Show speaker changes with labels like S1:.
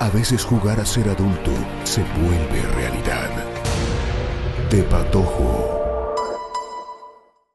S1: A veces jugar a ser adulto se vuelve realidad. De Patojo.